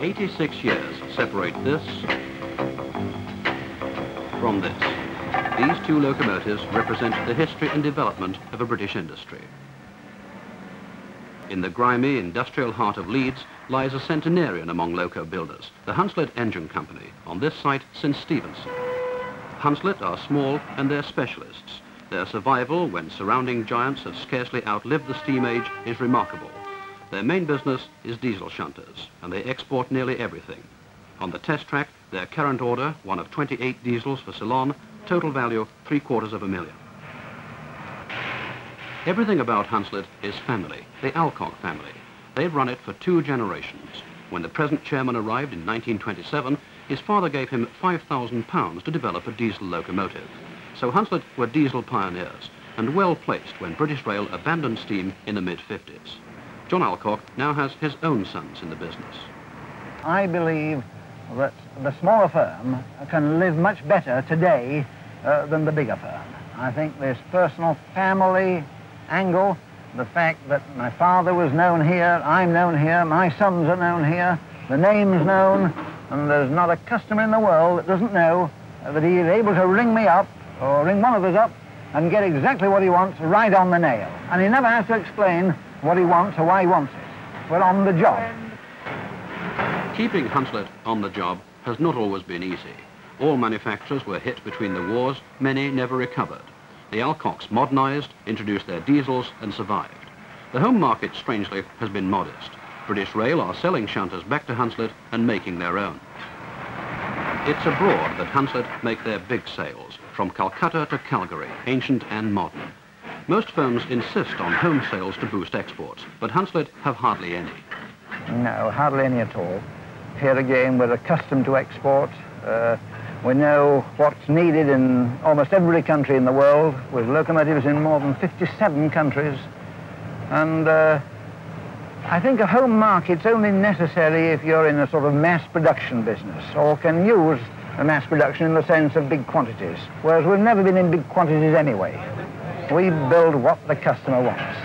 86 years separate this from this. These two locomotives represent the history and development of a British industry. In the grimy industrial heart of Leeds lies a centenarian among loco builders, the Hunslet Engine Company, on this site since Stephenson. Hunslet are small and they're specialists. Their survival, when surrounding giants have scarcely outlived the steam age, is remarkable. Their main business is diesel shunters, and they export nearly everything. On the test track, their current order, one of 28 diesels for Ceylon, total value three quarters of a million. Everything about Hunslet is family, the Alcock family. They've run it for two generations. When the present chairman arrived in 1927, his father gave him £5,000 to develop a diesel locomotive. So Hunslet were diesel pioneers and well placed when British Rail abandoned steam in the mid-50s. John Alcock now has his own sons in the business. I believe that the smaller firm can live much better today uh, than the bigger firm. I think this personal family angle, the fact that my father was known here, I'm known here, my sons are known here, the name's known, and there's not a customer in the world that doesn't know that he is able to ring me up or ring one of us up and get exactly what he wants right on the nail. And he never has to explain what he wants or why he wants it. We're on the job. Keeping Hunslet on the job has not always been easy. All manufacturers were hit between the wars, many never recovered. The Alcocks modernised, introduced their diesels and survived. The home market, strangely, has been modest. British Rail are selling shunters back to Hunslet and making their own. It's abroad that Hunslet make their big sales, from Calcutta to Calgary, ancient and modern. Most firms insist on home sales to boost exports, but Hunslet have hardly any. No, hardly any at all. Here again, we're accustomed to export. Uh, we know what's needed in almost every country in the world, with locomotives in more than 57 countries. And uh, I think a home market's only necessary if you're in a sort of mass production business, or can use a mass production in the sense of big quantities, whereas we've never been in big quantities anyway. We build what the customer wants.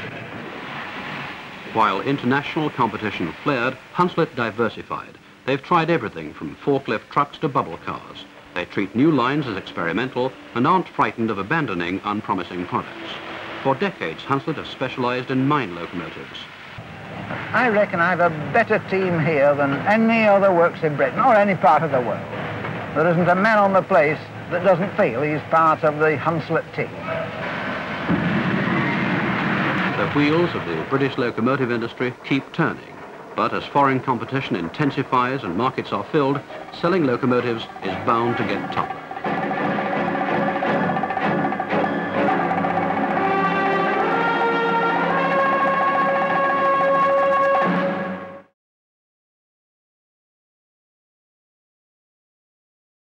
While international competition flared, Hunslet diversified. They've tried everything from forklift trucks to bubble cars. They treat new lines as experimental and aren't frightened of abandoning unpromising products. For decades, Hunslet has specialized in mine locomotives. I reckon I've a better team here than any other works in Britain or any part of the world. There isn't a man on the place that doesn't feel he's part of the Hunslet team. The wheels of the British locomotive industry keep turning. But as foreign competition intensifies and markets are filled, selling locomotives is bound to get tougher.